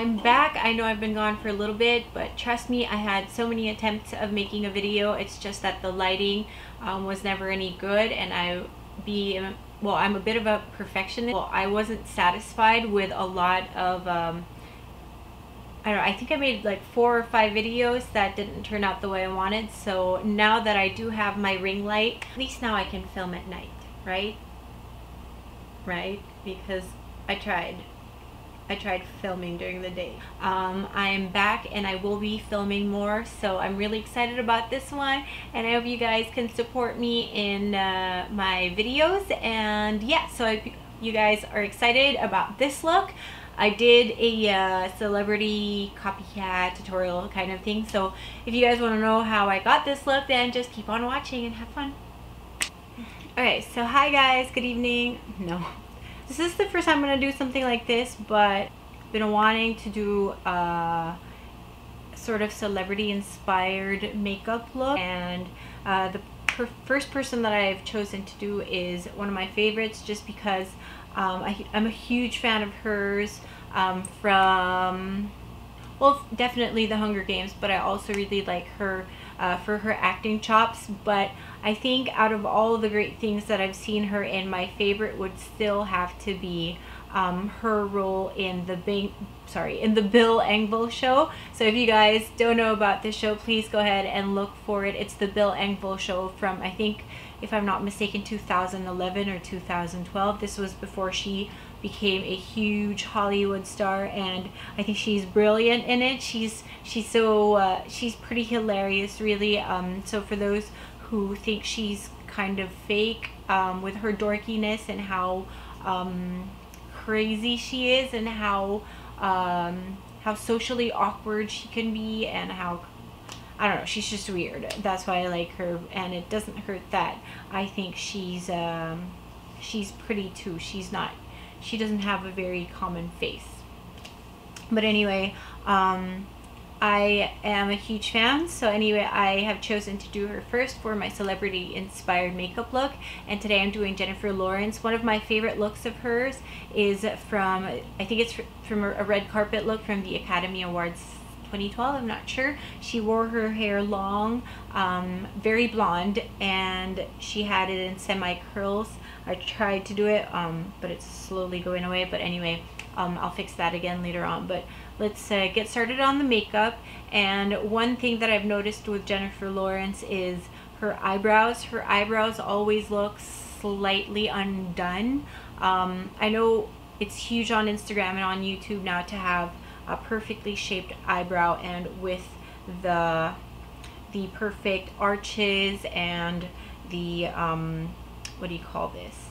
I'm back. I know I've been gone for a little bit, but trust me, I had so many attempts of making a video. It's just that the lighting um, was never any good and I be, well, I'm a bit of a perfectionist. Well, I wasn't satisfied with a lot of, um, I don't know, I think I made like four or five videos that didn't turn out the way I wanted. So now that I do have my ring light, at least now I can film at night, right? Right? Because I tried. I tried filming during the day. Um, I am back and I will be filming more so I'm really excited about this one and I hope you guys can support me in uh, my videos and yeah so you guys are excited about this look. I did a uh, celebrity copycat tutorial kind of thing so if you guys want to know how I got this look then just keep on watching and have fun. Okay, so hi guys, good evening. No, this is the first time I'm going to do something like this, but I've been wanting to do a sort of celebrity inspired makeup look. And uh, the per first person that I've chosen to do is one of my favorites just because um, I, am a huge fan of hers um, from well definitely the Hunger Games but I also really like her uh, for her acting chops but I think out of all the great things that I've seen her in, my favorite would still have to be um, her role in the Bing, sorry, in the Bill Engvall show. So if you guys don't know about this show, please go ahead and look for it. It's the Bill Engvall show from, I think, if I'm not mistaken, 2011 or 2012. This was before she became a huge Hollywood star and I think she's brilliant in it. She's she's so uh, she's pretty hilarious really. Um, so for those who think she's kind of fake um, with her dorkiness and how um, crazy she is and how um, how socially awkward she can be and how I don't know she's just weird that's why I like her and it doesn't hurt that I think she's um, she's pretty too she's not she doesn't have a very common face. But anyway um, I am a huge fan so anyway I have chosen to do her first for my celebrity inspired makeup look and today I'm doing Jennifer Lawrence. One of my favorite looks of hers is from I think it's from a red carpet look from the Academy Awards 2012 I'm not sure. She wore her hair long um, very blonde and she had it in semi curls I tried to do it um, but it's slowly going away. But anyway um, I'll fix that again later on. But let's uh, get started on the makeup. And one thing that I've noticed with Jennifer Lawrence is her eyebrows. Her eyebrows always look slightly undone. Um, I know it's huge on Instagram and on YouTube now to have a perfectly shaped eyebrow and with the the perfect arches and the um, what do you call this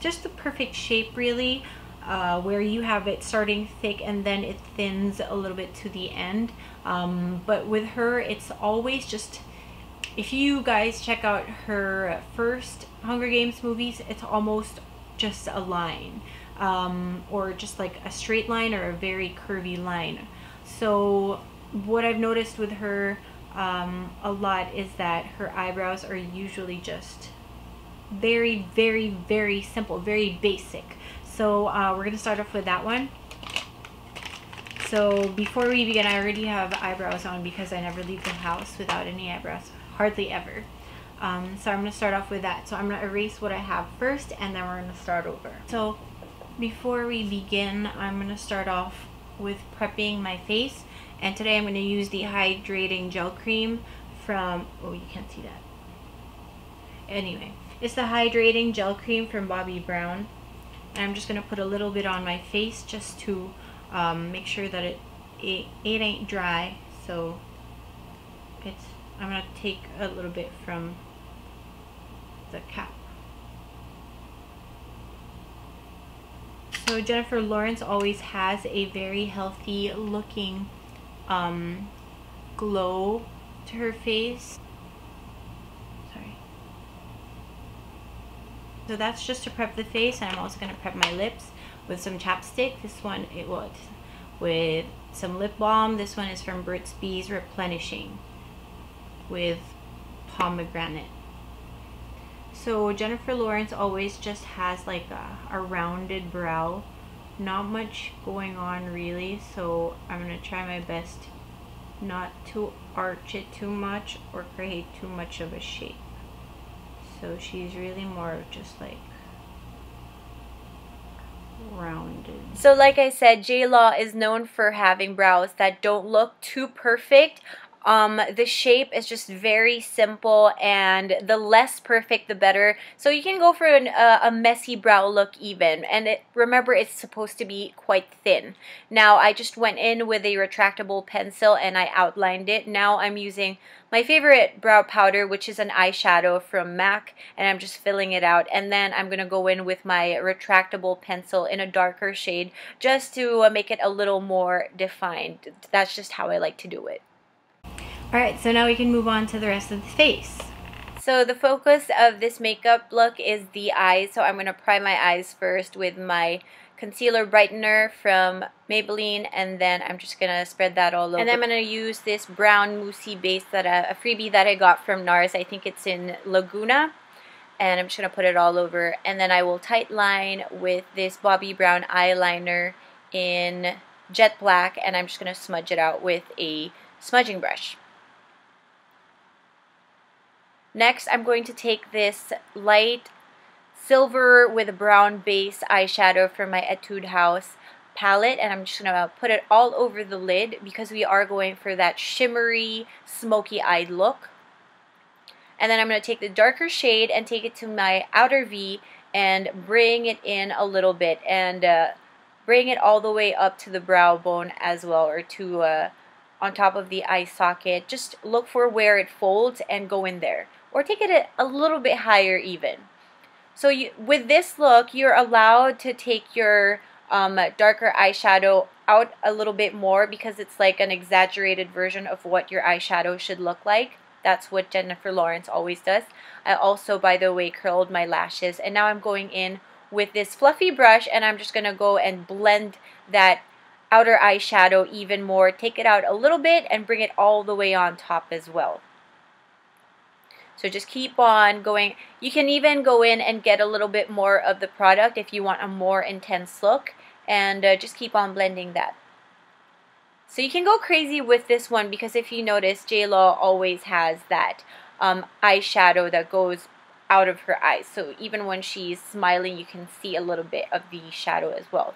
just the perfect shape really uh, where you have it starting thick and then it thins a little bit to the end. Um, but with her, it's always just, if you guys check out her first Hunger Games movies, it's almost just a line um, or just like a straight line or a very curvy line. So what I've noticed with her um, a lot is that her eyebrows are usually just very, very, very simple, very basic. So uh, we're going to start off with that one. So before we begin, I already have eyebrows on because I never leave the house without any eyebrows. Hardly ever. Um, so I'm going to start off with that. So I'm going to erase what I have first and then we're going to start over. So before we begin, I'm going to start off with prepping my face. And today I'm going to use the hydrating gel cream from, oh you can't see that. Anyway, it's the hydrating gel cream from Bobbi Brown. And I'm just going to put a little bit on my face just to um, make sure that it, it, it ain't dry. So it's I'm going to take a little bit from the cap. So Jennifer Lawrence always has a very healthy looking um, glow to her face So that's just to prep the face and I'm also going to prep my lips with some chapstick. This one it was with some lip balm. This one is from Burt's Bees Replenishing with pomegranate. So Jennifer Lawrence always just has like a, a rounded brow not much going on really, so I'm going to try my best not to arch it too much or create too much of a shape. So she's really more just like rounded. So like I said, J Law is known for having brows that don't look too perfect um, the shape is just very simple and the less perfect the better. So you can go for an, uh, a messy brow look even. And it, remember it's supposed to be quite thin. Now I just went in with a retractable pencil and I outlined it. Now I'm using my favorite brow powder which is an eyeshadow from MAC and I'm just filling it out. And then I'm going to go in with my retractable pencil in a darker shade just to uh, make it a little more defined. That's just how I like to do it. Alright, so now we can move on to the rest of the face. So the focus of this makeup look is the eyes. So I'm going to prime my eyes first with my concealer brightener from Maybelline and then I'm just going to spread that all over. And then I'm going to use this brown moussey base that I, uh, a freebie that I got from NARS. I think it's in Laguna. And I'm just going to put it all over. And then I will tight line with this Bobbi Brown eyeliner in jet black and I'm just going to smudge it out with a smudging brush. Next, I'm going to take this light silver with a brown base eyeshadow from my Etude House palette and I'm just going to put it all over the lid because we are going for that shimmery, smoky-eyed look. And then I'm going to take the darker shade and take it to my outer V and bring it in a little bit and uh, bring it all the way up to the brow bone as well or to uh, on top of the eye socket. Just look for where it folds and go in there or take it a, little bit higher even. So you, with this look, you're allowed to take your um, darker eyeshadow out a little bit more because it's like an exaggerated version of what your eyeshadow should look like. That's what Jennifer Lawrence always does. I also, by the way, curled my lashes. And now I'm going in with this fluffy brush and I'm just going to go and blend that outer eyeshadow even more. Take it out a little bit and bring it all the way on top as well. So just keep on going. You can even go in and get a little bit more of the product if you want a more intense look and uh, just keep on blending that. So you can go crazy with this one because if you notice, J-Law always has that um, eyeshadow that goes out of her eyes. So even when she's smiling, you can see a little bit of the shadow as well.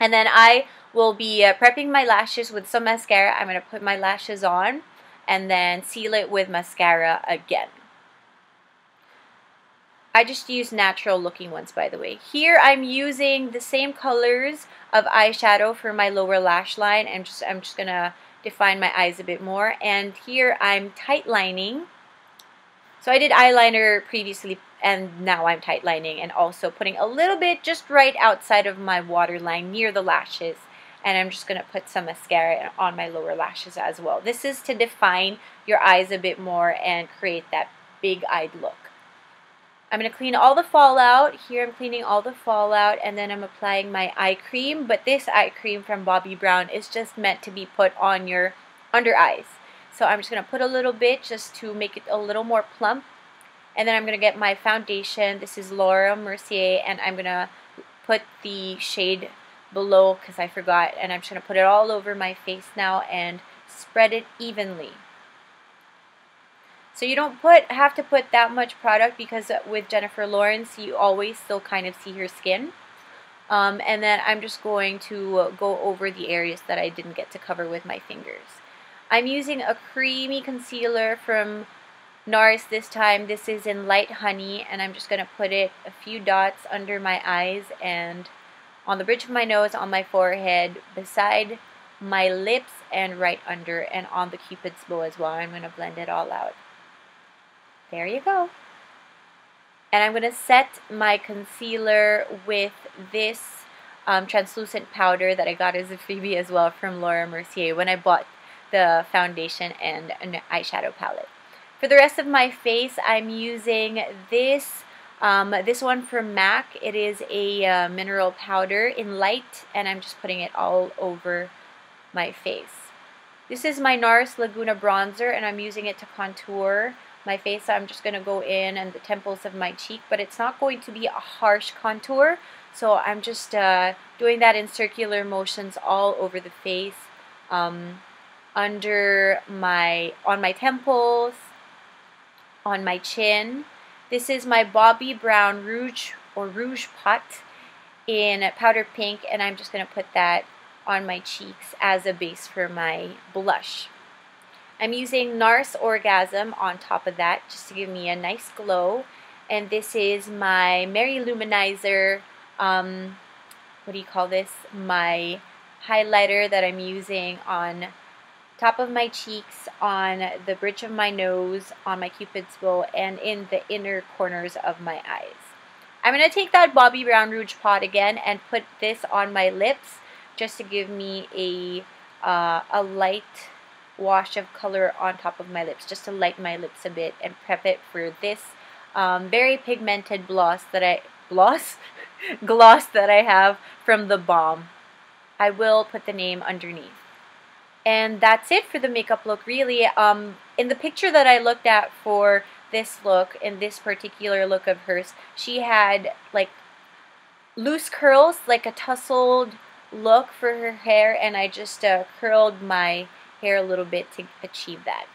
And then I will be uh, prepping my lashes with some mascara. I'm going to put my lashes on and then seal it with mascara again. I just use natural looking ones by the way. Here I'm using the same colors of eyeshadow for my lower lash line and just I'm just gonna define my eyes a bit more and here I'm tight lining. So I did eyeliner previously and now I'm tight lining and also putting a little bit just right outside of my waterline near the lashes and I'm just going to put some mascara on my lower lashes as well. This is to define your eyes a bit more and create that big-eyed look. I'm going to clean all the fallout. Here I'm cleaning all the fallout and then I'm applying my eye cream. But this eye cream from Bobbi Brown is just meant to be put on your under eyes. So I'm just going to put a little bit just to make it a little more plump. And then I'm going to get my foundation. This is Laura Mercier and I'm going to put the shade below because I forgot and I'm going to put it all over my face now and spread it evenly. So you don't put have to put that much product because with Jennifer Lawrence you always still kind of see her skin. Um, and then I'm just going to go over the areas that I didn't get to cover with my fingers. I'm using a creamy concealer from NARS this time. This is in Light Honey and I'm just going to put it a few dots under my eyes and on the bridge of my nose, on my forehead, beside my lips, and right under, and on the cupid's bow as well. I'm going to blend it all out. There you go. And I'm going to set my concealer with this um, translucent powder that I got as a freebie as well from Laura Mercier when I bought the foundation and an eyeshadow palette. For the rest of my face, I'm using this um, this one from MAC, it is a uh, mineral powder in light, and I'm just putting it all over my face. This is my NARS Laguna bronzer, and I'm using it to contour my face. I'm just going to go in and the temples of my cheek, but it's not going to be a harsh contour. So I'm just uh, doing that in circular motions all over the face, um, under my, on my temples, on my chin. This is my Bobbi Brown Rouge or Rouge Pot in powder pink and I'm just going to put that on my cheeks as a base for my blush. I'm using NARS Orgasm on top of that just to give me a nice glow. And this is my Mary Lou Manizer, um, what do you call this? My highlighter that I'm using on top of my cheeks, on the bridge of my nose, on my cupid's bow, and in the inner corners of my eyes. I'm going to take that Bobbi Brown Rouge Pot again and put this on my lips just to give me a, uh, a light wash of color on top of my lips just to lighten my lips a bit and prep it for this um, very pigmented gloss that I gloss gloss that I have from the Balm. I will put the name underneath. And that's it for the makeup look really. Um, in the picture that I looked at for this look, in this particular look of hers, she had like loose curls, like a tousled look for her hair, and I just uh, curled my hair a little bit to achieve that.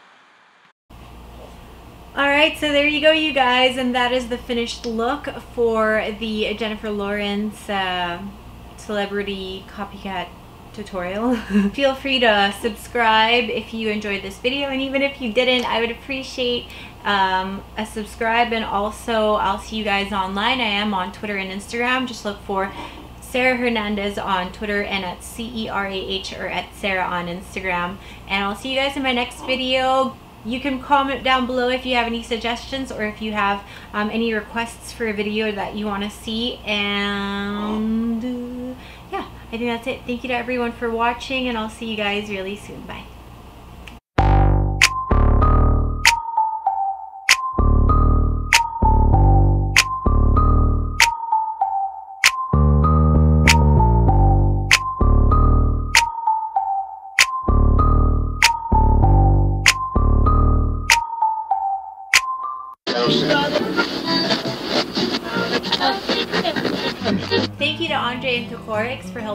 Alright, so there you go you guys, and that is the finished look for the Jennifer Lawrence uh, celebrity copycat tutorial. Feel free to subscribe if you enjoyed this video, and even if you didn't, I would appreciate um, a subscribe, and also I'll see you guys online. I am on Twitter and Instagram. Just look for Cerah Hernandez on Twitter and at C-E-R-A-H or at Cerah on Instagram. And I'll see you guys in my next video. You can comment down below if you have any suggestions or if you have um, any requests for a video that you want to see. And I think that's it. Thank you to everyone for watching and I'll see you guys really soon. Bye.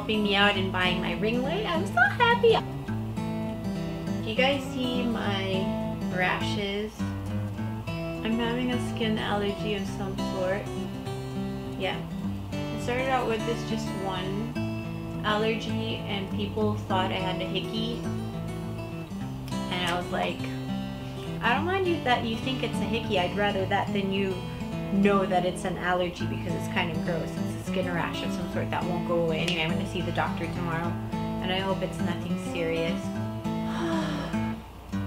Helping me out and buying my ring light. I'm so happy. Do you guys see my rashes? I'm having a skin allergy of some sort. Yeah. I started out with this just one allergy and people thought I had a hickey. And I was like, I don't mind you that you think it's a hickey. I'd rather that than you know that it's an allergy because it's kind of gross. It's skin rash of some sort that won't go away. Anyway, I'm going to see the doctor tomorrow and I hope it's nothing serious.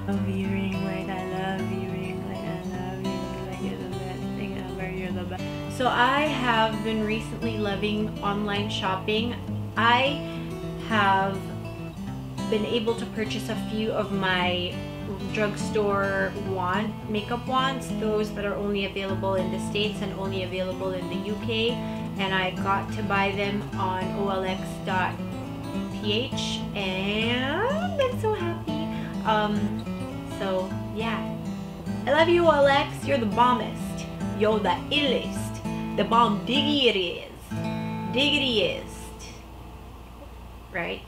love you. I love you. I love you. You're the best thing ever. You're the best. So I have been recently loving online shopping. I have been able to purchase a few of my drugstore wand makeup wands those that are only available in the states and only available in the UK and I got to buy them on olx.ph and I'm so happy. Um so yeah. I love you OLX you're the bombest. You're the illest. The bomb diggity is. Right